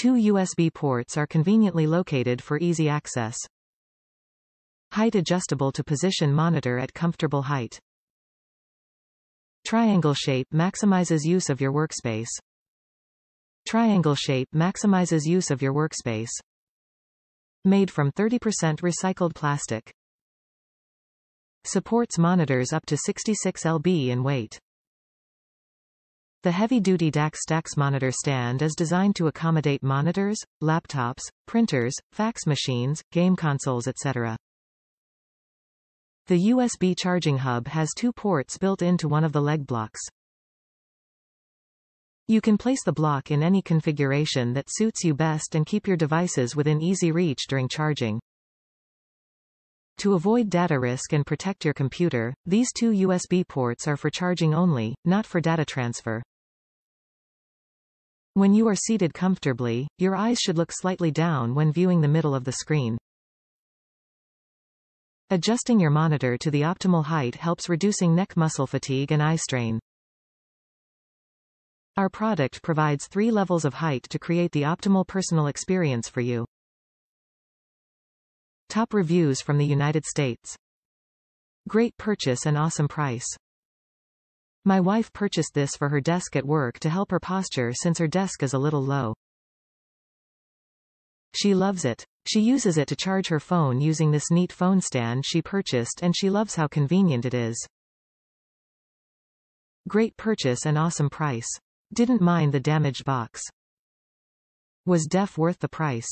Two USB ports are conveniently located for easy access. Height adjustable to position monitor at comfortable height. Triangle shape maximizes use of your workspace. Triangle shape maximizes use of your workspace. Made from 30% recycled plastic. Supports monitors up to 66 lb in weight. The heavy-duty DAC Stax monitor stand is designed to accommodate monitors, laptops, printers, fax machines, game consoles etc. The USB charging hub has two ports built into one of the leg blocks. You can place the block in any configuration that suits you best and keep your devices within easy reach during charging. To avoid data risk and protect your computer, these two USB ports are for charging only, not for data transfer. When you are seated comfortably, your eyes should look slightly down when viewing the middle of the screen. Adjusting your monitor to the optimal height helps reducing neck muscle fatigue and eye strain. Our product provides three levels of height to create the optimal personal experience for you. Top reviews from the United States. Great purchase and awesome price. My wife purchased this for her desk at work to help her posture since her desk is a little low. She loves it. She uses it to charge her phone using this neat phone stand she purchased and she loves how convenient it is. Great purchase and awesome price. Didn't mind the damaged box. Was def worth the price?